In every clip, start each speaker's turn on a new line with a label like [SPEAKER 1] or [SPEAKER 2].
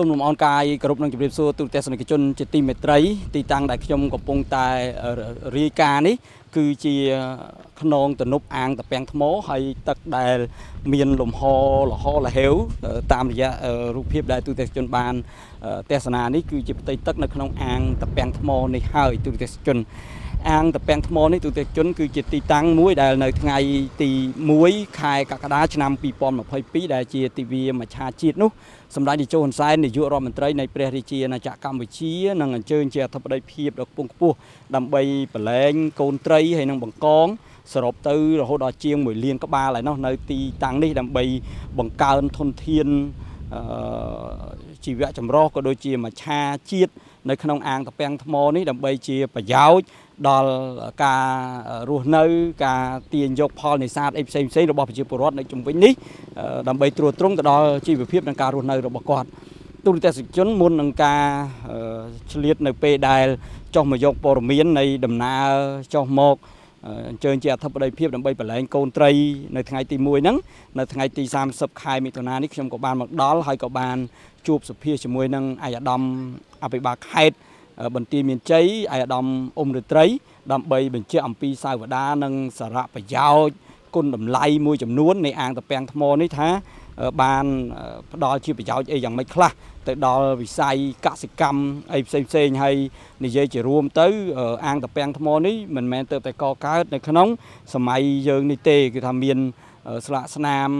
[SPEAKER 1] សូមលំអរកាយគោរពនឹងជម្រាបសួរទូតទស្សនិកជនជាទីមេត្រីទីតាំងដែលខ្ញុំកំពុងតែរាយការណ៍នេះ គឺជាខ្នងទំនប់អាងតពាំងថ្មហើយទឹកដែល មានលំហលហលហេវតាមរយៈរូបភាពដែលទូទេសជនបានទស្សនានេះគឺជាផ្ទៃទឹកនៅក្នុងអាងតពាំងថ្មនេះហើយទូទេសជន អាងតពាំងថ្មនេះទូទេសជនគឺជាទីតាំងមួយដែលនៅថ្ងៃទី1ខែកក្កដាឆ្នាំ2022ដែលជាទិវាមច្ឆាជាតិនោះសម្ដេចនាយកហ៊ុនសែននាយករដ្ឋមន្ត្រីនៃព្រះរាជាណាចក្រកម្ពុជានឹងអញ្ជើញជាអធិបតីភាពដល់ពងខ្ពស់ដើម្បីប្រឡែងកូនត្រីហើយនឹងបង្កងសរុបទៅរហូតដល់ជាង1លានក្បាលហើយនោះនៅទីតាំងនេះដើម្បីបង្កើនធនធានអឺជីវៈចម្រុះក៏ដូចជាមច្ឆាជាតិនៅក្នុងអាងតពាំងថ្មនេះដើម្បីជាប្រយោជន៍ ដល់ការរស់នៅ ការទាញយកផលនេសាទអីផ្សេងផ្សេងរបស់ប្រជាពលរដ្ឋនៅជុំវិញនេះដើម្បីត្រួតត្រងទៅដល់ជីវភាពនិងការរស់នៅរបស់គាត់ទូរទស្សនិកជនមុននឹងការឆ្លៀតនៅពេលដែលចុះមកយកព័ត៌មាននៃដំណើរចុះមកអញ្ជើញជាអធិបតីភាពដើម្បីប្រឡែងកូនត្រីនៅថ្ងៃទី1ហ្នឹងនៅថ្ងៃទី30ខែមិថុនានេះខ្ញុំក៏បានមកដល់ហើយក៏បានជួបសភាជាមួយនឹងអាយដាមអភិបាលខេត្ត បន្ទាយមានជ័យអាយដាមអ៊ុំរិត្រី ដើម្បីបញ្ជាក់អំពីសាវតានិងសារៈប្រយោជន៍គុណតម្លៃមួយចំនួននៃអាងតពាំងថ្មនេះថា បានផ្ដល់ជាប្រយោជន៍អីយ៉ាងម៉េចខ្លះទៅដល់វិស័យកសិកម្មអីផ្សេងផ្សេងហើយនិយាយជារួមទៅ អាងតពាំងថ្មនេះមិនមែនទៅតែកកើតនៅក្នុង សម័យយើងនេះទេគឺថាមានស្លាកស្នាម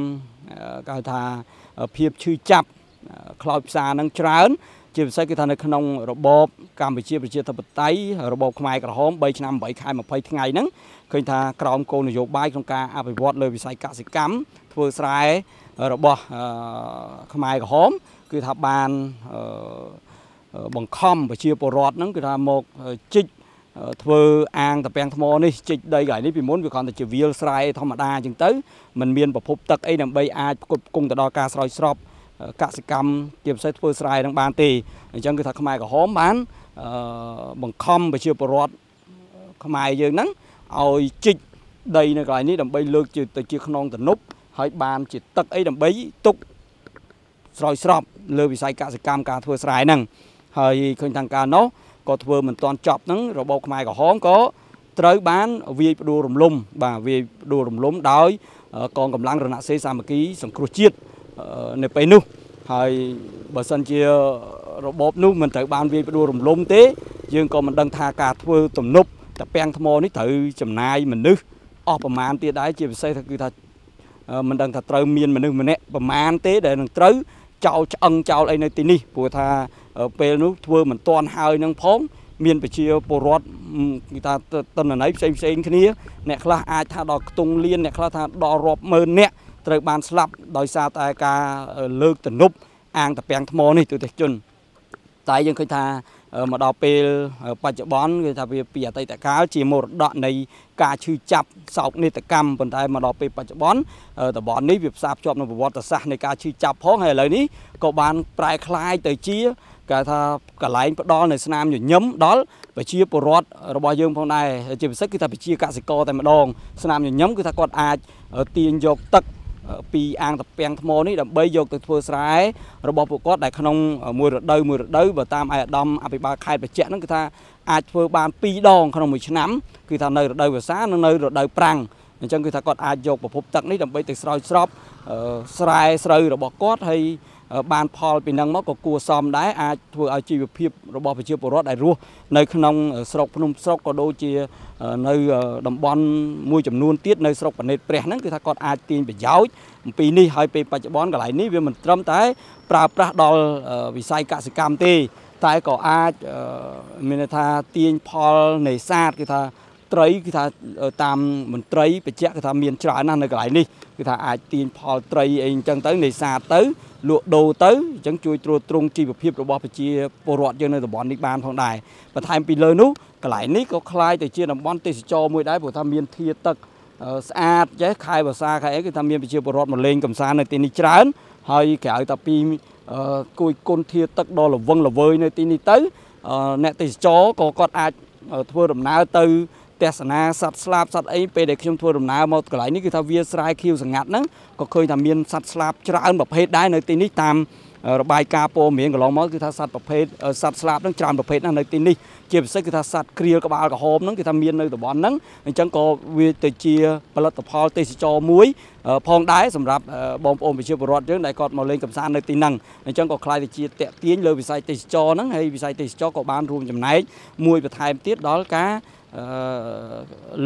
[SPEAKER 1] គេហៅថាភាពឈឺចាប់ខ្លោចផ្សានឹងច្រើន ជាពិសេសគឺថានៅក្នុងរបបកម្ពុជាប្រជាធិបតេយ្យរបបខ្មែរក្រហម3ឆ្នាំ8ខែ20ថ្ងៃហ្នឹងឃើញថាក្រោមគោលនយោបាយក្នុងការអភិវឌ្ឍលើវិស័យកសិកម្មធ្វើស្រែរបស់ខ្មែរក្រហមគឺថាបានបង្ខំប្រជាពលរដ្ឋហ្នឹងគឺថាមកជីកធ្វើអាងតពាំងថ្មនេះជីកដីកន្លែងនេះពីមុនវាគ្រាន់តែជាវាលស្រែធម្មតាអញ្ចឹងទៅมันមានប្រភពទឹកអីដើម្បីអាចផ្គត់ផ្គង់ទៅដល់ការស្រោចស្រព កសិកម្មជាពិសេសធ្វើស្រែនឹងបានទេអញ្ចឹងគឺថាខ្មែរក្រហមបានបង្ខំប្រជាពលរដ្ឋខ្មែរយើងហ្នឹងឲ្យជីកដីនៅកន្លែងនេះដើម្បីលើកជាទៅជាខ្នងទំនប់ហើយបានជាទឹកអីដើម្បីទុកស្រោចស្រពលើវិស័យកសិកម្មការធ្វើស្រែហ្នឹងហើយឃើញទាំងការនោះក៏ធ្វើមិនទាន់ចប់ហ្នឹងរបបខ្មែរក្រហមក៏ត្រូវបានវាយផ្ដួលរំលំ បាទវាយផ្ដួលរំលំដោយកងកម្លាំងរណសេរីសាមគ្គីសង្គ្រោះជាតិ នៅពេលនោះហើយបើសិនជារបបនោះមិនត្រូវបានវាយផ្ដួលរំលំទេ យើងក៏មិនដឹងថាការធ្វើទំនប់តាពាំងថ្មនេះត្រូវចំណាយមនុស្សអស់ប្រមាណទៀតដែរជាពិសេសគឺថាមិនដឹងថាត្រូវមានមនុស្សម្នាក់ប្រមាណទេដែលនឹងត្រូវចោលឆ្អឹងចោលអីនៅទីនេះព្រោះថាពេលនោះធ្វើមិនទាន់ហើយនឹងផងមានប្រជាពលរដ្ឋគេថាតនន័យផ្សេងផ្សេងគ្នាអ្នកខ្លះអាចថាដល់ខ្ទង់លៀនអ្នកខ្លះថាដល់រាប់ម៉ឺនអ្នក ត្រូវបានស្លាប់ដោយសារតែការលើកទំនប់អាងតពាំងថ្មនេះទូទេសជន តែយើងឃើញថាមកដល់ពេលបច្ចុប្បន្នគឺថាវាពីអតីតកាលជាមរតកនៃការឈឺចាប់សោកនេតកម្មប៉ុន្តែមកដល់ពេលបច្ចុប្បន្នតំបន់នេះវាផ្សារភ្ជាប់នឹងប្រវត្តិសាស្ត្រនៃការឈឺចាប់ផងហើយឥឡូវនេះក៏បានប្រែក្លាយទៅជាគេថាកលែងផ្ដាល់នៅស្នាមញញឹមដល់ប្រជាពលរដ្ឋរបស់យើងផងដែរជាពិសេសគឺថាប្រជាកសិករតែម្ដងស្នាមញញឹមគឺថាគាត់អាចទាញយកទឹក ពីអាងតពាំងថ្មនេះដើម្បីយកទៅធ្វើស្រែរបស់ពួកគាត់ដែលក្នុងមួយរដូវមួយរដូវបើតាមអាយដាមអភិបាលខេត្តបច្ចៈហ្នឹងគឺថាអាចធ្វើបាន2ដងក្នុងមួយឆ្នាំគឺថានៅរដូវវស្សានិងនៅរដូវប្រាំងអញ្ចឹងគឺថាគាត់អាចយកប្រភពទឹកនេះដើម្បីទៅស្រោចស្រពស្រែស្រូវរបស់គាត់ហើយ បានផលពីនឹងមកក៏គួរសមដែរអាចធ្វើឲ្យជីវភាពរបស់ប្រជាពលរដ្ឋដែលរស់នៅក្នុងស្រុកភ្នំស្រុកក៏ដូចជានៅតំបន់មួយចំនួនទៀតនៅស្រុកបណិតព្រះហ្នឹងគឺថាគាត់អាចទាញប្រយោជន៍អំពីនេះហើយពេលបច្ចុប្បន្នកន្លែងនេះវាមិនត្រឹមតែប្រើប្រាស់ដល់វិស័យកសិកម្មទេតែក៏អាចមានន័យថាទាញផលនេសាទគឺថា ត្រីគឺថាតាមមន្ត្រីបច្ចៈគឺថាមានច្រើនណាស់នៅកន្លែងនេះគឺថាអាចទាញផលត្រីអីអញ្ចឹងទៅនេសាទទៅលក់ដូរទៅអញ្ចឹងជួយត្រួតត្រងជីវភាពរបស់ប្រជាពលរដ្ឋយើងនៅតំបន់នេះបានផងដែរបន្ថែមពីលើនោះកន្លែងនេះក៏คล้ายទៅជាតំបន់ទេសចរមួយដែរព្រោះថាមានធាទឹកស្អាតចេះខែវស្សាខែអីគឺថាមានប្រជាពលរដ្ឋមកលេងកំសាន្តនៅទីនេះច្រើនហើយក្រៅតែពីគួយគុណធាទឹកដល់លវឹងល្វើយនៅទីនេះទៅអ្នកទេសចរក៏គាត់អាចធ្វើដំណើរទៅ ទស្សនាសត្វស្លាបសត្វអីពេលដែលខ្ញុំធ្វើដំណើរមកកន្លែងនេះគឺថាវាស្រែខៀវសង្ងាត់ហ្នឹងក៏ឃើញថាមានសត្វស្លាបច្រើនប្រភេទដែរនៅទីនេះតាមរបាយការណ៍ព័ត៌មានកន្លងមកគឺថាសត្វប្រភេទសត្វស្លាបហ្នឹងច្រើនប្រភេទណាស់នៅទីនេះជាពិសេសគឺថាសត្វគ្រាលក្បាលក្រហមហ្នឹងគឺថាមាននៅតំបន់ហ្នឹងអញ្ចឹងក៏វាទៅជាផលិតផលទេសចរមួយផងដែរសម្រាប់បងប្អូនប្រជាពលរដ្ឋយើងដែលគាត់មកលេងកម្សាន្តនៅទីហ្នឹងអញ្ចឹងក៏ខ្លាយទៅជាតាក់ទាញលើវិស័យទេសចរហ្នឹងហើយវិស័យទេសចរក៏បានរួមចំណែកមួយបន្ថែមទៀតដល់ការ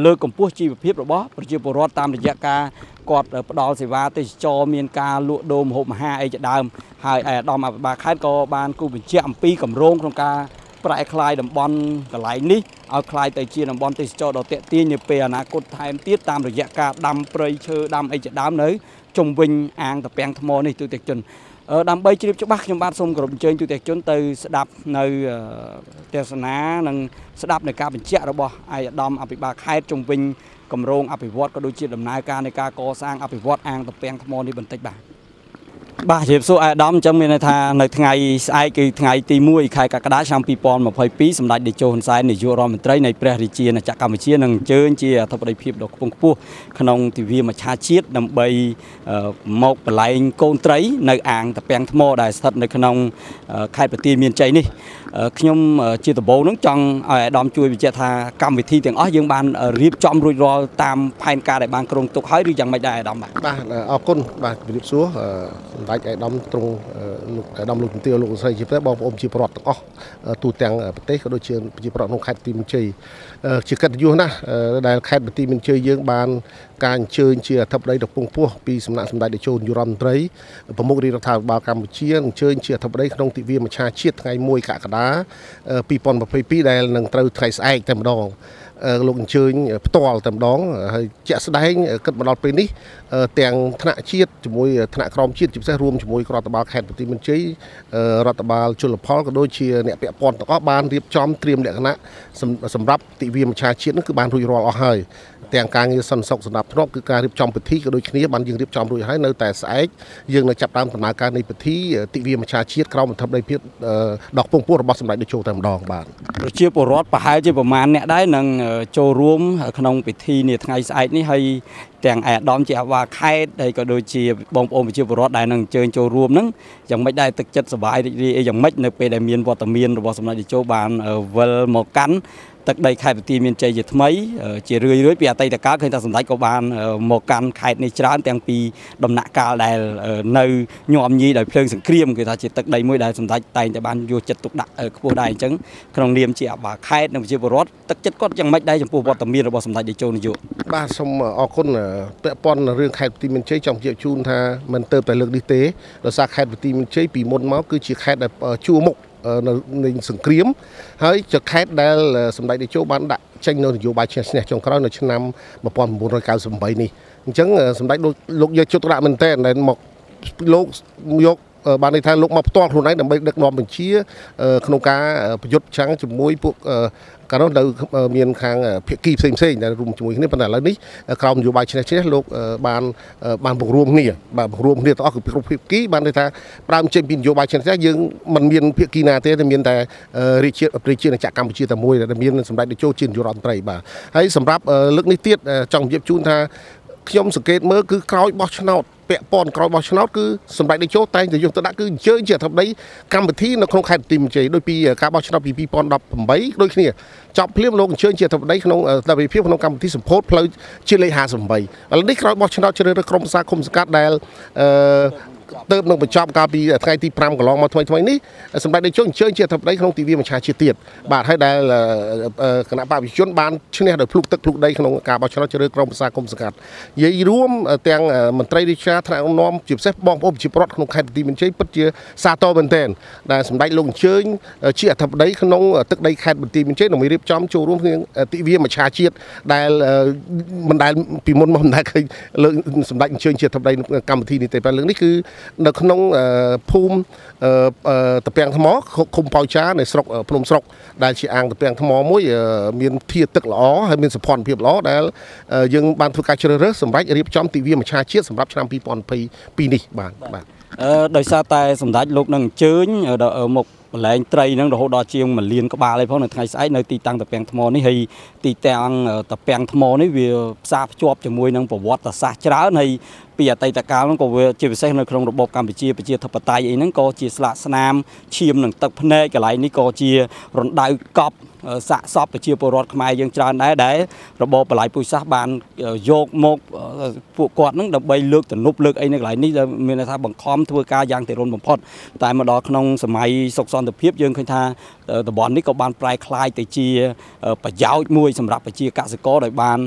[SPEAKER 1] លើកកម្ពស់ជីវភាពរបស់ប្រជាពលរដ្ឋតាមរយៈការគាត់ផ្ដល់សេវាទេសចរមានការលក់ដូរម្ហូបអាហារអីជាដើមហើយឯអាដាមអភិបាលខេត្តក៏បានគូបញ្ជាក់អំពីគម្រោងក្នុងការប្រែក្លាយតំបន់កន្លែងនេះឲ្យក្លាយទៅជាតំបន់ទេសចរដ៏ទាក់ទាញនាពេលអនាគតថែមទៀតតាមរយៈការដាំព្រៃឈើដាំអីជាដើមនៅជុំវិញអាងតពាំងថ្មនេះទូទឹកជន ដើម្បីជ្រាបច្បាស់ខ្ញុំបាទសូមគោរពអញ្ជើញទូទាំងជនទៅស្ដាប់នៅទេសនានិងស្ដាប់នៅការបញ្ជាក់របស់អាយដាមអភិបាលខេត្តជុំវិញគម្រោងអភិវឌ្ឍក៏ដូចជាដំណើរការនៃការកសាងអភិវឌ្ឍអាងតាពាំងថ្មនេះបន្តិចបាទ បាទជម្រាបសួរអាដាមអញ្ចឹងមានន័យថានៅថ្ងៃស្អែកគឺថ្ងៃទី1ខែកក្កដាឆ្នាំ2022សម្ដេចតេជោហ៊ុនសែននាយករដ្ឋមន្ត្រីនៃព្រះរាជាណាចក្រកម្ពុជានឹងអញ្ជើញជាអធិបតីភាពដ៏ខ្ពង់ខ្ពស់ក្នុងទិវាមច្ឆជាតិដើម្បីមកបលែងកូនត្រី នៅអាងតាពាំងថ្មដែលស្ថិតនៅក្នុងខេត្តបន្ទាយមានជ័យនេះ ខ្ញុំជាដំបូងនឹងចង់ឲ្យអាដាមជួយបញ្ជាក់ថាកម្មវិធីទាំងអស់យើងបានរៀបចំរួចរាល់តាមផែនការដែលបានគ្រោងទុកហើយឬយ៉ាងម៉េចដែរអាដាមបាទ
[SPEAKER 2] បាទអរគុណបាទជម្រាបសួរសម្ដេចអាដាមទ្រង់លោកអាដាមលោកជំទាវលោកស្រីជាប្របងប្អូនជាប្រដ្ឋទាំងអស់ទូទាំងប្រទេសក៏ដូចជាជាប្រដ្ឋក្នុងខេត្តទីមន្ជ័យជាកិត្តិយសណាស់ដែលខេត្តបន្ទាយមានជ័យយើងបាន ការអញ្ជើញជាអធិបតីដ៏ពងពោះពីសំណាក់សម្ដេចតេជោនាយករដ្ឋមន្ត្រីប្រមុខរាជរដ្ឋាភិបាលកម្ពុជាអញ្ជើញជាអធិបតីក្នុងទិវាមច្ឆជាតិថ្ងៃ1កក្កដា2022ដែលនឹងត្រូវថ្ងៃស្អែកតែម្ដងលោកអញ្ជើញផ្ទាល់តែម្ដងហើយជាក់ស្ដែងគិតមកដល់ពេលនេះ ទាំងថ្នាក់ជាតិជាមួយថ្នាក់ក្រមជាតិជាពិសេសរួមជាមួយរដ្ឋបាលខេត្តបន្ទាយមានជ័យរដ្ឋបាលជលផលក៏ដូចជាអ្នកពាក់ព័ន្ធទាំងអស់បានរៀបចំត្រៀមលក្ខណៈសម្រាប់ទិវាមច្ឆជាតិនោះគឺបានរួចរាល់អស់ហើយទាំងការងារសន្តិសុខសម្រាប់ធ្នាប់គឺការរៀបចំពិធីក៏ដូចគ្នាបានយើងរៀបចំរួចហើយនៅតែស្អែកយើងនៅចាប់តាមដំណើរការនៃពិធីទិវាមច្ឆជាតិក្រមអធិបតីភាពដកពងពោះរបស់សម្ដេចតេជោតែម្ដងបាទ
[SPEAKER 1] ប្រជាពលរដ្ឋប្រហែលជាប្រមាណអ្នកដែរនឹងចូលរួមក្នុងពិធីនាថ្ងៃស្អែកនេះហើយ ទាំងអាដាមជាអាវ៉ាខេតហើយក៏ដូចជាបងប្អូនប្រជាពលរដ្ឋដែលនឹងអញ្ជើញចូលរួមហ្នឹងយ៉ាងម៉េចដែរទឹកចិត្តសប្បាយរីករាយអីយ៉ាងម៉េចនៅពេលដែលមានវត្តមានរបស់សម្ដេចតេជោបានវិលមកកាន់ ទឹកដីខេត្តបន្ទាយមានជ័យជាថ្មីជារឿយរឿយពីអតីតកាលឃើញថាសម្ដេចក៏បានមកកាន់ខេត្តនេះច្រើនទាំងពីដំណាក់កាលដែលនៅញោមញីដោយភ្លើងសង្គ្រាមគឺថាជាទឹកដីមួយដែលសម្ដេចតែងតែបានយកចិត្តទុកដាក់ខ្ពស់ដែរអញ្ចឹងក្នុងនាមជាអបាខេត្តនិងប្រជាពលរដ្ឋទឹកចិត្តគាត់យ៉ាងម៉េចដែរចំពោះវត្តមានរបស់សម្ដេចតេជោនាយក
[SPEAKER 2] បាទសូមអរគុណពាក់ព័ន្ធរឿងខេត្តបន្ទាយមានជ័យចង់ជម្រាបជូនថាមិនទៅតែលើកនេះទេដោយសារខេត្តបន្ទាយមានជ័យពីមុនមកគឺជាខេត្តដែលជួមុខ នៅនឹងសង្គ្រាម ហើយជាខេត្តដែលសម្ដេចតេជោបានដាក់ចេញនៅនយោបាយឈ្នះឈ្នះចុងក្រោយនៅឆ្នាំ1998នេះអញ្ចឹងសម្ដេចលោកយកជុតរៈមែនតើដែលមកលោកយក បានន័យថាលោកមកផ្ទាល់ខ្លួនឯងដើម្បីដឹកនាំបញ្ជា ក្នុងការប្រយុទ្ធចាំងជាមួយពួកកាលនោះនៅមានខាងភាគីផ្សេងផ្សេងដែលរួមជាមួយគ្នាប៉ុន្តែឥឡូវនេះក្រមនយោបាយឆ្នេះឆ្នេះលោកបានបានបង្រួមគ្នាបាទបង្រួមគ្នាទាំងអស់គឺគ្រប់ភាគីបានន័យថាប្រើចេញពីនយោបាយឆ្នេះឆ្នេះយើងមិនមានភាគីណាទេតែមានតែរាជារាជាណាចក្រកម្ពុជាតែមួយដែលមានសម្ដេចតេជោជានាយករដ្ឋមន្ត្រីបាទហើយសម្រាប់លើកនេះទៀតចង់ជម្រាបជូនថា ខ្ញុំសង្កេតមើលគឺក្រោយបោះឆ្នោតពាក់ព័ន្ធក្រោយបោះឆ្នោតគឺសម្ដេចតេជោតែងតែយកទៅដាក់គឺអញ្ជើញជាអធិបតីកម្មវិធីនៅក្នុងខេត្តទីមជ័យដោយពីការបោះឆ្នោតពី2018ដូចគ្នាចប់ភ្លាមលោកអញ្ជើញជាអធិបតីក្នុងតវិភាពក្នុងកម្មវិធីសម្ពោធផ្លូវជាលេខ58ឥឡូវនេះក្រោយបោះឆ្នោតជ្រើសរើសក្រុមប្រឹក្សាគុំសង្កាត់ដែលអឺ ទៅនឹងបញ្ចប់កាលពីថ្ងៃទី5កន្លងមកថ្មីថ្មីនេះសម្ដេចតេជោអញ្ជើញជាអធិបតីក្នុងទិវាមច្ឆជាតិទៀតបាទហើយដែលគណៈបព្វជិជនបានឈ្នះដោយភ្លុកទឹកភ្លុកដីក្នុងការបោះឆ្នោតជ្រើសក្រុមប្រឹក្សាគុំសង្កាត់និយាយរួមទាំងមន្ត្រីរាជការថ្នាក់នាំជាពិសេសបងប្អូនប្រជាពលរដ្ឋក្នុងខេត្តបន្ទាយមានជ័យពិតជាសាទរមែនទែនដែលសម្ដេចលោកអញ្ជើញជាអធិបតីក្នុងទឹកដីខេត្តបន្ទាយមានជ័យដើម្បីរៀបចំចូលរួមក្នុងទិវាមច្ឆជាតិដែលមិនដែលពីមុនមកមិនដែលឃើញលើកសម្ដេចអញ្ជើញជាអធិបតីកម្មវិធីនេះទេតែលើកនេះគឺនៅក្នុងភូមិតពាំងថ្មឃុំប៉ោចានៃស្រុកភ្នំស្រុកដែលជាអាងតពាំងថ្មមួយ មានធាតុទឹកល្អហើយមានសម្ព័ន្ធភាពល្អដែលយើងបានធ្វើការជ្រើសរើសសម្រាប់រៀបចំទិវាមច្ឆជាតិសម្រាប់ឆ្នាំ2022នេះបាទបាទ
[SPEAKER 1] អឺដោយសារតែសម្ដេចលោកនឹងអញ្ជើញមកបលែងត្រីហ្នឹងរហូតដល់ជាង1លានក្បាលឯផងនៅថ្ងៃស្អែកនៅទីតាំងតាពាំងថ្មនេះហើយទីតាំងតាពាំងថ្មនេះវាផ្សារភ្ជាប់ជាមួយនឹងប្រវត្តិសាស្ត្រច្រើនហើយពីអតីតកាលហ្នឹងក៏វាជាពិសេសនៅក្នុងរបបកម្ពុជាប្រជាធិបតេយ្យអីហ្នឹងក៏ជាស្លាកស្នាមឈាមនិងទឹកភ្នែកកន្លែងនេះក៏ជារណ្ដៅកប់សាកសពប្រជាពលរដ្ឋខ្មែរយើងច្រើនដែរដែលរបបបល័យពុយសាសបានយកមកពួកគាត់នឹងដើម្បីលើកទំនប់លើកអីនៅកន្លែងនេះមានន័យថាបង្ខំធ្វើការយ៉ាងទិរុនបំផុតតែមកដល់ក្នុងសម័យសុខសន្តិភាពយើងឃើញថាតំបន់នេះក៏បានប្រែក្លាយទៅជាប្រយោជន៍មួយសម្រាប់ប្រជាកសិករដោយបាន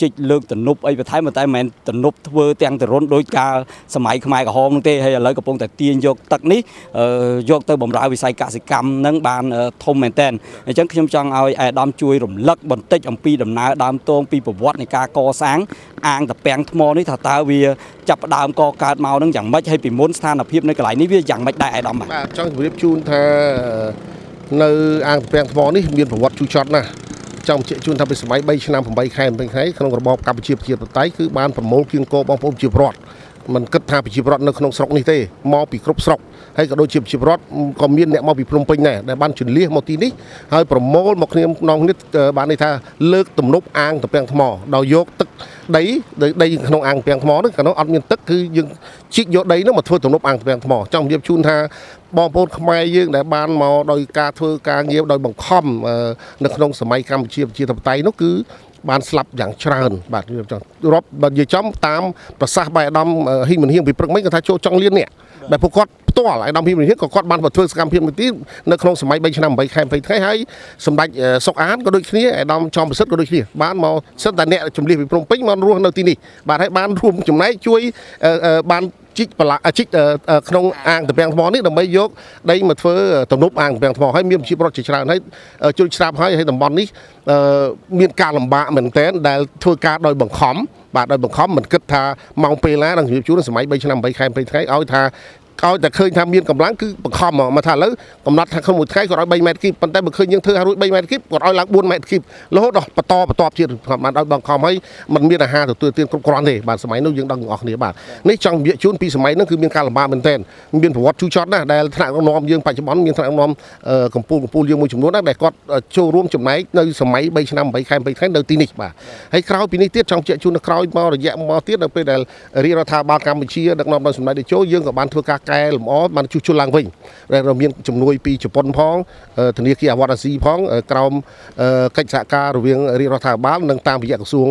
[SPEAKER 1] ជីកលើកទំនប់អីបន្ថែមតែមិនមែនទំនប់ធ្វើទាំងទរុនដោយកាលសម័យខ្មែរក្រហមនោះទេហើយឥឡូវកំពុងតែទាញយកទឹកនេះយកទៅបម្រើវិស័យកសិកម្មនឹងបានធំមែនតើអញ្ចឹងខ្ញុំខ្ញុំចង់ឲ្យអាដាមជួយរំលឹកបន្តិចអំពីដំណើរដើមតងពីប្រវត្តិនៃការកសាងអាងតពាំងថ្មនេះថាតើវាចាប់ផ្ដើមកកើតមកនឹងយ៉ាងម៉េចហើយពីមុនស្ថានភាពនៅកន្លែងនេះវាយ៉ាងម៉េចដែរអាដាម
[SPEAKER 2] បាទចង់ជម្រាបជូនថានៅអាងតពាំងថ្មនេះមានប្រវត្តិជូរចត់ណាស់ ចង់បញ្ជាក់ជូនថាពីសម័យ3ឆ្នាំ8ខែ8ខែក្នុងរបបកម្ពុជាប្រជាធិបតេយ្យគឺបានប្រមូលគៀងគោបងប្អូនជាប្រវត្តិ មិនគិតថាប្រជាពលរដ្ឋនៅក្នុងស្រុកនេះទេមកពីគ្រប់ស្រុកហើយក៏ដូចជាប្រជាពលរដ្ឋក៏មានអ្នកមកពីភ្នំពេញដែរដែលបានជលៀសមកទីនេះហើយប្រមូលមកគ្នាក្នុងនេះបានន័យថាលើកទំនប់អាងតំពាំងថ្មដោយយកទឹកដីដីក្នុងអាងតំពាំងថ្មនោះក៏នោះអត់មានទឹកគឺយើងជីកយកដីនោះមកធ្វើទំនប់អាងតំពាំងថ្មចង់និយាយជូនថាបងប្អូនខ្មែរយើងដែលបានមកដោយការធ្វើការងារដោយបង្ខំនៅក្នុងសម័យកម្ពុជាប្រជាធិបតេយ្យនោះគឺ បានស្លាប់យ៉ាងច្រើនបាទរាប់បើនិយាយចំតាមប្រសាសន៍បាយអាដាមហ៊ីមិនហៀងពីព្រឹកមិញគាត់ថាចូលចង់លៀននេះដែលពួកគាត់ ផ្ទាល់អាដាមហ៊ីមិនហៀងក៏គាត់បានធ្វើសកម្មភាពនេះនៅក្នុងសម័យ3ឆ្នាំ8ខែ20ថ្ងៃហើយសម្ដេចសុកអានក៏ដូចគ្នាអាដាមចំប្រសិទ្ធក៏ដូចគ្នាបានមកសិតតែអ្នកជំនះពីភ្នំពេញមករស់នៅទីនេះបាទហើយបានរួមចំណែកជួយបានជីកបលាជីកក្នុងអាងតំពាំងថ្មនេះដើម្បីយកដីមកធ្វើទំនប់អាងតំពាំងថ្មហើយមានប្រជាពលរដ្ឋជាច្រើនហើយជួយស្រាប់ហើយហើយតំបន់នេះមានការលំបាកមែនទែនដែលធ្វើការដោយបង្ខំបាទដោយបង្ខំមិនគិតថាម៉ោងពេលណានឹងជម្រាបជូនសម័យ3ឆ្នាំ8ខែ2ថ្ងៃឲ្យថា ឲ្យតែឃើញថាមានកម្លាំងគឺបង្ខំមកថាឥឡូវកំណត់ថាក្នុងមួយថ្ងៃគាត់ឲ្យ3ម៉ែត្រគីបប៉ុន្តែបើឃើញយើងធ្វើឲ្យរួច3ម៉ែត្រគីបគាត់ឲ្យឡើង4ម៉ែត្រគីបរហូតដល់បន្តបន្តទៀតបានឲ្យបង្ខំឲ្យมันមានអាហារទទួលទានគ្រប់គ្រាន់ទេបាទសម័យនោះយើងដឹងទាំងអស់គ្នាបាទនេះចង់និយាយជូនពីសម័យនោះគឺមានការលំបាកមែនទែនមានប្រវត្តិជូរចត់ណាស់ដែលថ្នាក់ដឹកនាំយើងបច្ចុប្បន្នមានថ្នាក់ដឹកនាំកម្ពុជាកម្ពុជាយើងមួយចំនួនដែរដែលគាត់ចូលរួមចំណែកនៅសម័យ3ឆ្នាំ8ខែ8ខែនៅទីនេះបាទហើយក្រោយពីនេះទៀតចង់ជែកជូននៅក្រោយមករយៈមកទៀតនៅពេលដែលរាជរដ្ឋាភិបាលកម្ពុជាដឹកនាំដោយសម្ដេចតេជោយើងក៏បានធ្វើការកែលម្អបានជួសជុលឡើងវិញដែលមានជំនួយពីជប៉ុនផងធនាគារអាវត្តអាស៊ីផងក្រោមកិច្ចសហការរវាងរាជរដ្ឋាភិបាលនិងតាមរយៈក្រសួង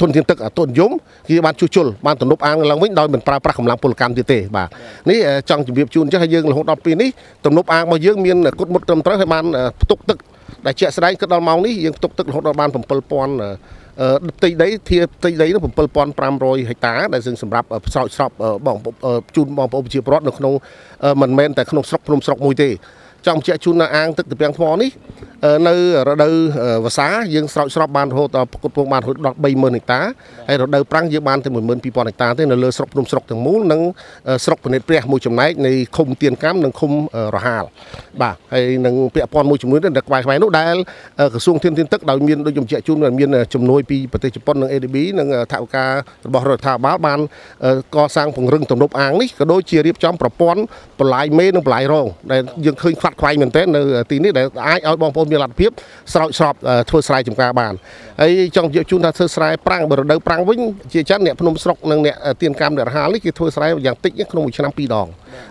[SPEAKER 2] ធនធានទឹកអតុនិយមគឺបានជួសជុលបានទំនប់អាងឡើងវិញដោយមិនប្រើប្រាស់កម្លាំងពលកម្មទៀតទេបាទនេះចង់ជម្រាបជូនចេះឲ្យយើងរហូតដល់ពេលនេះទំនប់អាងរបស់យើងមានគុតមុតត្រឹមត្រូវហើយបានផ្ទុកទឹកដែលជាក់ស្ដែងគិតដល់ម៉ោងនេះយើងផ្ទុកទឹករហូតដល់បាន7000 ផ្ទៃដីធាផ្ទៃដីនោះ7500ហិកតាដែលซึ่งសម្រាប់ស្រោចស្រពបងជូនបងប្អូនប្រជាពលរដ្ឋនៅក្នុងមិនមែនតែក្នុងស្រុកភ្នំស្រុកមួយទេ ចង់បញ្ជាក់ជូននៅអាងទឹកត្រពាំងថ្មនេះនៅរដូវវស្សាយើងស្រោចស្រពបានរហូតដល់ផ្គត់ផ្គង់បានរហូតដល់30000ហិកតាហើយរដូវប្រាំងយើងបានតែ12000ហិកតាទេនៅលើស្រុកភ្នំស្រុកទាំងមូលនិងស្រុកពនិតព្រះមួយចំណែកនៃឃុំទៀនកម្មនិងឃុំរហាលបាទហើយនឹងពាក់ព័ន្ធមួយចំនួននៅក្បែរក្បែរនោះដែលក្រសួងធានធានទឹកដោយមានដូចខ្ញុំបញ្ជាក់ជូនមានជំនួយពីប្រទេសជប៉ុននិង ADB និងថវិការបស់រដ្ឋាភិបាលបានកសាងពង្រឹងទំនប់អាងនេះក៏ដូចជារៀបចំប្រព័ន្ធបន្លាយមេនិងបន្លាយរងដែលយើងឃើញខ្វាត់ខ្វែងមែនទែននៅទីនេះដែលអាចឲ្យបងប្អូនមានលទ្ធភាពស្រោចស្រពធ្វើស្រែចម្ការបានហើយចង់ជជូនថាធ្វើស្រែប្រាំងបើរដូវប្រាំងវិញជាចិនអ្នកភ្នំស្រុកនិងអ្នកទៀនកម្មអ្នករហាលនេះគេធ្វើស្រែយ៉ាងតិចក្នុងមួយឆ្នាំពីរដង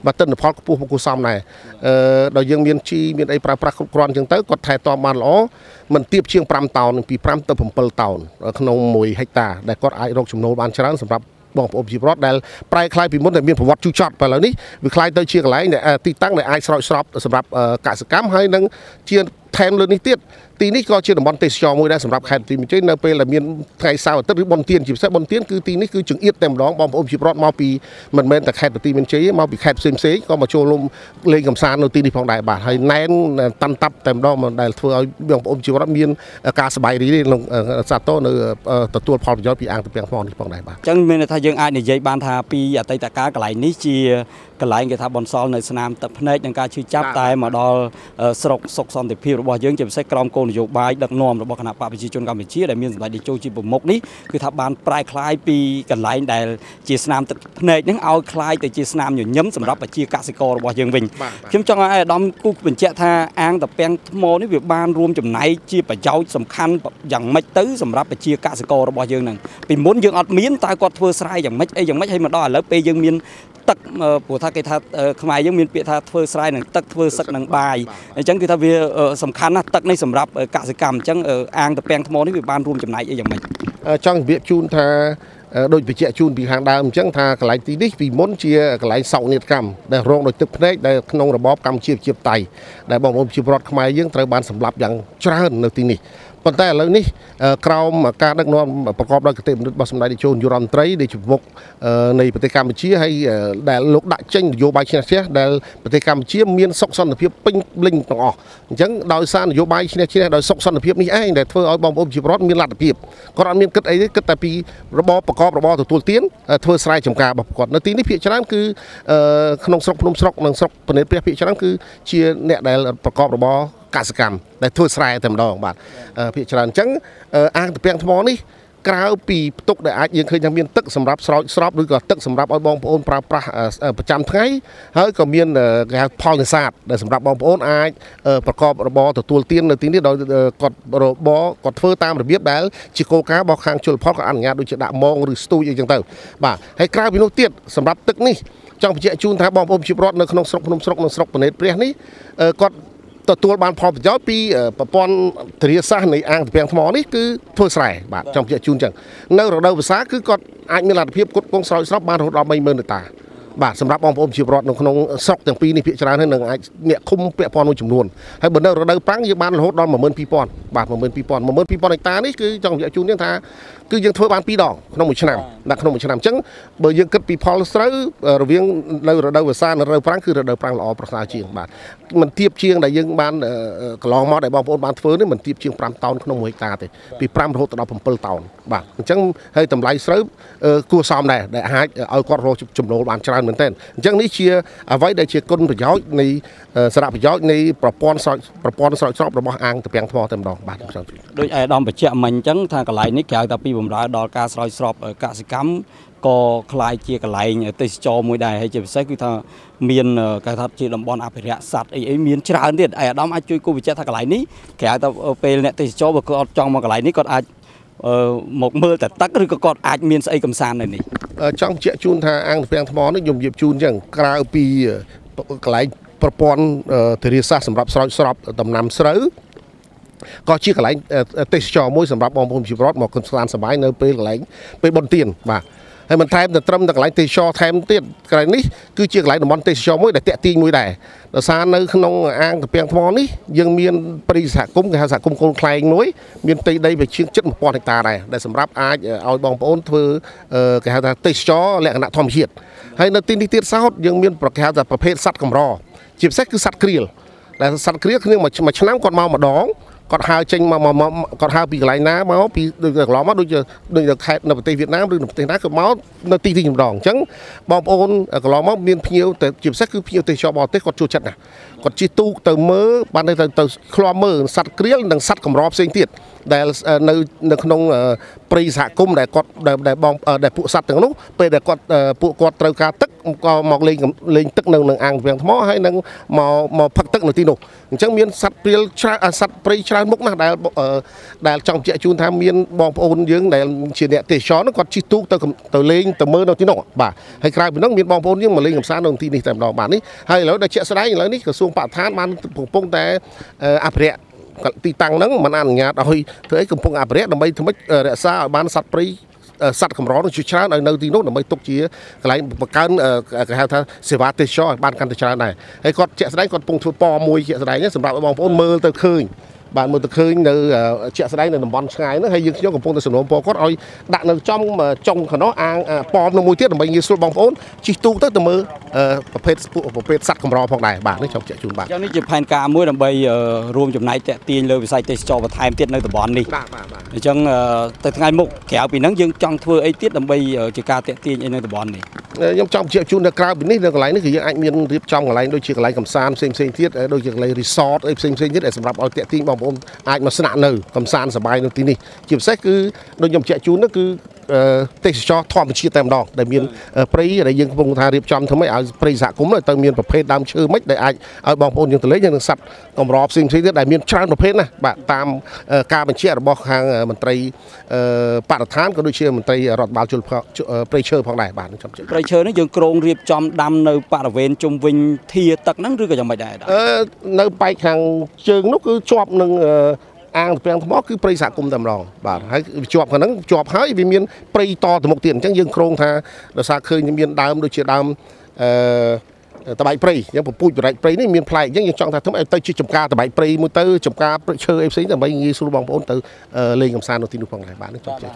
[SPEAKER 2] បាទទិន្នផលខ្ពស់មកគួរសមដែរអឺដល់យើងមានជីមានអីប្រើប្រាស់គ្រប់គ្រាន់អញ្ចឹងទៅគាត់ថែទាំបានល្អមិនទៀបជាង5តោនពី5ទៅ7តោនក្នុង1ហិកតាដែលគាត់អាចរកចំណូលបានច្រើនសម្រាប់ បងប្អូនប្រជាពលរដ្ឋដែលប្រែคล้ายពីមុនដែលមានប្រវត្តិជូរចត់តែឥឡូវនេះវាคล้ายទៅជាកន្លែងទីតាំងដែលអាចស្រោចស្រពសម្រាប់កសិកម្មហើយនឹងជាថែមលើនេះទៀត ទីនេះក៏ជាតំបន់ទេសចរមួយដែរសម្រាប់ខេត្តទីមជ័យនៅពេលដែលមានថ្ងៃសៅរ៍អាទិត្យឬបុណ្យទានជាពិសេសបុណ្យទានគឺទីនេះគឺចង្អៀតតែម្ដងបងប្អូនជីវរដ្ឋមកពីមិនមែនតែខេត្តទីមជ័យមកពីខេត្តផ្សេងផ្សេងក៏មកចូលរួមលេងកម្សាន្តនៅទីនេះផងដែរបាទហើយណែនតាន់តាប់តែម្ដងដែលធ្វើឲ្យបងប្អូនជីវរដ្ឋមានការសប្បាយរីករាយក្នុងសាទរនៅទទួលផលប្រយោជន៍ពីអាងទំពាំងថ្មនេះផងដែរបាទ
[SPEAKER 1] អញ្ចឹងមានន័យថាយើងអាចនិយាយបានថាពីអតីតកាលកន្លែងនេះជាកន្លែងគេថាបនសល់នៅស្នាមទឹកភ្នែកនិងការឈឺចាប់តែមកដល់ស្រុកសុខសន្តិភាពរបស់យើងជាពិសេសក្រមគោលនយោបាយដឹកនាំរបស់គណៈបកប្រជាជនកម្ពុជាដែលមានសម្ដេចតេជោជាប្រមុខនេះគឺថាបានប្រែក្លាយពីកន្លែងដែលជាស្នាមទឹកភ្នែកហ្នឹងឲ្យคล้ายទៅជាស្នាមញញឹមសម្រាប់ប្រជាកសិកររបស់យើងវិញខ្ញុំចង់ឲ្យអាដាមគូបញ្ជាក់ថាអាងតាពាំងថ្មនេះវាបានរួមចំណែកជាប្រយោជន៍សំខាន់យ៉ាងម៉េចទៅសម្រាប់ប្រជាកសិកររបស់យើងហ្នឹងពីមុនយើងអត់មានតើគាត់ធ្វើស្រែយ៉ាងម៉េចអីយ៉ាងម៉េចហើយមកដល់ឥឡូវពេលយើងមាន ទឹកព្រោះថាគេថាខ្មែរយើងមានពាក្យថាធ្វើស្រែនឹងទឹកធ្វើសឹកនឹងបាយអញ្ចឹងគឺថាវាសំខាន់ណាស់ទឹកនេះសម្រាប់កសិកម្មអញ្ចឹងអាងតាពាំងថ្មនេះវាបានរួមចំណែកអីយ៉ាងម៉េច
[SPEAKER 2] ចង់ជម្រាបជូនថាដូចបញ្ជាក់ជូនពីខាងដើមអញ្ចឹងថាកន្លែងទីនេះពីមុនជាកន្លែងសោកនាដកម្មដែលរងដោយទឹកភ្នែកដែលក្នុងរបបកម្ពុជាប្រជាធិបតេយ្យដែលបងប្អូនប្រជាពលរដ្ឋខ្មែរយើងត្រូវបានសម្លាប់យ៉ាងច្រើននៅទីនេះ ប៉ុន្តែឥឡូវនេះក្រោមការដឹកនាំប្រកបដោយកតេមនុស្សរបស់សម្ដេចតេជោនាយករដ្ឋមន្ត្រីដែលជាប្រមុខនៃប្រទេសកម្ពុជាហើយដែលលោកដាក់ចេញនយោបាយឈ្នះឈ្នះដែលប្រទេសកម្ពុជាមានសុខសន្តិភាពពេញលេញទាំងអស់អញ្ចឹងដោយសារនយោបាយឈ្នះឈ្នះដោយសុខសន្តិភាពនេះឯងដែលធ្វើឲ្យបងប្អូនប្រជាពលរដ្ឋមានលទ្ធភាពគាត់អត់មានគិតអីទេគិតតែពីរបបប្រកបរបរទទួលទានធ្វើស្រែចម្ការរបស់គាត់នៅទីនេះភាគច្រើនគឺក្នុងស្រុកភ្នំស្រុកនិងស្រុកពនេតព្រះភាគច្រើនគឺជាអ្នកដែលប្រកបរបរ កសិកម្មដែលធ្វើស្រែតែម្ដងបាទភាគច្រើនអញ្ចឹងអាងតពាំងថ្មនេះក្រៅពីផ្ទុកដែលអាចយើងឃើញថាមានទឹកសម្រាប់ស្រោចស្រពឬក៏ទឹកសម្រាប់ឲ្យបងប្អូនប្រើប្រាស់ប្រចាំថ្ងៃហើយក៏មានគេហៅផលនេសាទដែលសម្រាប់បងប្អូនអាចប្រកបរបរទទួលទាននៅទីនេះដោយគាត់របរគាត់ធ្វើតាមរបៀបដែលជាគោលការណ៍របស់ខាងជលផលក៏អនុញ្ញាតដូចជាដាក់មងឬស្ទូចអីចឹងទៅបាទហើយក្រៅពីនោះទៀតសម្រាប់ទឹកនេះចង់បញ្ជាក់ជូនថាបងប្អូនជាពលរដ្ឋនៅក្នុងស្រុកភ្នំស្រុកនិងស្រុកបណេតព្រះនេះគាត់ ទទួលបានផលប្រយោជន៍ពីប្រព័ន្ធធារាសាស្ត្រនៃអាងត្រពាំងថ្មនេះគឺធ្វើស្រែបាទចង់បញ្ជាក់ជូនចឹងនៅរដូវវស្សាគឺគាត់អាចមានលទ្ធភាពគ្រប់គ្រងស្រោចស្រពបានរហូតដល់30000ដុល្លារបាទសម្រាប់បងប្អូនជាពលរដ្ឋនៅក្នុងស្រុកទាំងពីរនេះភាគច្រើនហើយនឹងអាចអ្នកឃុំពាក់ព័ន្ធមួយចំនួនហើយបើនៅរដូវប្រាំងយើងបានរហូតដល់12000បាទ12000 12000ហិកតានេះគឺចង់បញ្ជាក់ជូននេះថាគឺយើងធ្វើបាន2ដងក្នុងមួយឆ្នាំដាក់ក្នុងមួយឆ្នាំអញ្ចឹងបើយើងគិតពីផលស្រូវរវាងនៅរដូវវស្សានិងរដូវប្រាំងគឺរដូវប្រាំងល្អប្រសើរជាងបាទ มันទៀបជាងដែលយើងបានកន្លងមកដែលបងប្អូនបានធ្វើនេះมันទៀបជាង5តោនក្នុង1ហិកតាទេពី5រហូតដល់7តោនបាទអញ្ចឹងហើយតម្លៃស្រូវគួរសមដែរដែលអាចឲ្យគាត់រកចំណូលបានច្រើនមែនទែនអញ្ចឹងនេះជាអ្វីដែលជាគុណប្រយោជន៍នៃសារៈប្រយោជន៍នៃប្រព័ន្ធស្រោចប្រព័ន្ធស្រោចស្រពរបស់អាងតពាំងថ្មតែម្ដងបាទ
[SPEAKER 1] ដូចឯកឧត្តមបញ្ជាក់មិញអញ្ចឹងថាកន្លែងនេះក្រៅតែពីបំរើដល់ការស្រោចស្រពកសិកម្ម ក៏คล้ายជាកន្លែងទេសចរមួយដែរហើយជាពិសេសគឺថាមានគេថាជាតំបន់អភិរក្សសត្វអីអីមានច្រើនទៀតឯអាដាមអាចជួយគូបញ្ជាក់ថាកន្លែងនេះក្រៅតែពេលអ្នកទេសចរបើគាត់ចង់មកកន្លែងនេះគាត់អាចមកមើលតែទឹកឬក៏គាត់អាចមានស្អីកំសាន្តនៅនេះ
[SPEAKER 2] ចង់ជែកជូនថាអាងទ្វាំងថ្មនេះខ្ញុំនិយាយជូនអញ្ចឹងក្រៅពីកន្លែងប្រព័ន្ធធារាសាស្ត្រសម្រាប់ស្រោចស្រពដំណាំស្រូវក៏ជាកន្លែងទេសចរមួយសម្រាប់បងប្អូនជីវរដ្ឋមកគន់ស្លានសបាយនៅពេលកន្លែងពេលបុណ្យទានបាទ ហើយមិនថែមតែត្រឹមតែកន្លែងទេសចរថែមទៀតកន្លែងនេះគឺជាកន្លែងតំបន់ទេសចរមួយដែលតាក់ទាញមួយដែរដោយសារនៅក្នុងអាងតាពាំងថ្មនេះយើងមានប្រិយសហគមន៍គេហៅសហគមន៍កូនខ្លែងមួយមានផ្ទៃដីវាជាង7 1000ហិកតាដែរដែលសម្រាប់អាចឲ្យបងប្អូនធ្វើគេហៅថាទេសចរលក្ខណៈធម្មជាតិហើយនៅទីនេះទៀតសោតយើងមានប្រគេហៅថាប្រភេទសត្វកម្រជាពិសេសគឺសត្វក្រៀលដែលសត្វក្រៀលគ្នាមួយឆ្នាំគាត់មកម្ដង គាត់ហើចេញមកមកគាត់ហើពីកន្លែងណាមកពីដូចកន្លងមកដូចដូចខេត្តនៅប្រទេសវៀតណាមឬនៅប្រទេសណាក៏មកនៅទីទីម្ដងអញ្ចឹងបងប្អូនកន្លងមកមានភ្ញៀវតែជាពិសេសគឺភ្ញៀវទេសចរបរទេសគាត់ចូលចិត្តណា គាត់ជិះទូកទៅមើលបានទៅទៅឃ្លាំមើលសត្វក្រៀលនិងសត្វកម្រផ្សេងទៀតដែលនៅនៅក្នុងព្រៃសហគមន៍ដែលគាត់ដែលបងដែលពួកសត្វទាំងនោះពេលដែលគាត់ពួកគាត់ត្រូវការទឹកក៏មកលេងលេងទឹកនៅនឹងអាងវាំងថ្មហើយនឹងមកមកផឹកទឹកនៅទីនោះអញ្ចឹងមានសត្វព្រាលច្រើនសត្វព្រៃច្រើនមុខណាស់ដែលដែលចង់បញ្ជាក់ជូនថាមានបងប្អូនយើងដែលជាអ្នកទេសចរគាត់ជិះទូកទៅទៅលេងទៅមើលនៅទីនោះបាទហើយក្រៅពីនោះមានបងប្អូនយើងមកលេងកម្សាន្តនៅទីនេះតែម្ដងបាទនេះហើយឥឡូវដែលជាក់ស្ដែងឥឡូវនេះក្រសួងបរិស្ថានបានកំពុងតែអភិរក្សទីតាំងហ្នឹងมันអនុញ្ញាតឲ្យធ្វើអីកំពុងអភិរក្សដើម្បីធ្វើម៉េចរក្សាឲ្យបានសត្វព្រៃសត្វកម្រនឹងជាច្រើនឲ្យនៅទីនោះដើម្បីទុកជាកន្លែងបង្កើនគេហៅថាសេវាទេសចរឲ្យបានកាន់តែច្រើនដែរហើយគាត់ជាក់ស្ដែងគាត់កំពុងធ្វើពណ៌មួយជាក់ស្ដែងសម្រាប់ឲ្យបងប្អូនមើលទៅឃើញ បាទមើលទៅឃើញនៅជាក់ស្ដែងនៅតំបន់ឆ្ងាយហ្នឹងហើយយើងខ្ញុំកំពុងតែសំណូមពរគាត់ឲ្យដាក់នៅចំចុងខ្នោះអាងប៉មនៅមួយទៀតដើម្បីងាយស្រួលបងប្អូនជិះទូកទៅទៅមើលប្រភេទប្រភេទសត្វកម្រផងដែរបាទនេះចង់ជែកជូនបាទ
[SPEAKER 1] ចឹងនេះជាផែនការមួយដើម្បីរួមចំណែកតាក់ទាញលើវិស័យទេសចរបន្ថែមទៀតនៅតំបន់នេះបាទបាទបាទអញ្ចឹងទៅថ្ងៃមុខក្រៅពីហ្នឹងយើងចង់ធ្វើអីទៀតដើម្បីជាការតាក់ទាញអីនៅតំបន់នេះ
[SPEAKER 2] ខ្ញុំចង់បញ្ជាក់ជូននៅក្រៅពីនេះនៅកន្លែងនេះគឺយើងអាចមានរៀបចំកន្លែងដូចជាកន្លែងកំសាន្តផ្សេងផ្សេងទៀតដូចជាកន្លែង resort អីផ្សេងផ្សេងទៀតដែលសម្រាប់ឲ្យតាក់ទាញបងប្អូនអាចមកស្នាក់នៅកំសាន្តសប្បាយនៅទីនេះជាពិសេសគឺដូចខ្ញុំបញ្ជាក់ជូននោះគឺ ទេសចរធម្មជាតិតែម្ដងដែលមានព្រៃដែលយើងកំពុងថារៀបចំធ្វើម៉េចឲ្យព្រៃសហគមន៍ទៅមានប្រភេទដើមឈើមិនដែលអាចឲ្យបងប្អូនយើងទៅលេងនិងសត្វកម្រផ្សេងផ្សេងទៀតដែលមានច្រើនប្រភេទណាបាទតាមការបញ្ជាក់របស់ខាងមន្ត្រីបរិស្ថានក៏ដូចជាមន្ត្រីរដ្ឋបាលជលព្រៃឈើផងដែរបាទ
[SPEAKER 1] ខ្ញុំព្រៃឈើនេះយើងក្រងរៀបចំដាំនៅបរិវេណជុំវិញធាទឹកហ្នឹងឬក៏យ៉ាងម៉េចដែរ
[SPEAKER 2] អឺនៅបែកខាងជើងនោះគឺជាប់នឹង អាងទំពាំងថ្មគឺព្រៃសហគមន៍តែម្ដងបាទហើយជាប់ខាងហ្នឹងជាប់ហើយវាមានព្រៃតទៅមុខទៀតអញ្ចឹងយើងក្រងថាដោយសារឃើញមានដើមដូចជាដើមអឺតបែកព្រៃអញ្ចឹងពពូជបរិចព្រៃនេះមានផ្លែកអញ្ចឹងយើងចង់ថាធ្វើឲ្យទៅជាចំការតបែកព្រៃមួយទៅចំការឈើអីផ្សេងដើម្បីងាយស្រួលបងប្អូនទៅលេងកំសាន្តនៅទីនោះផងដែរបាទនឹងចង់ចេះ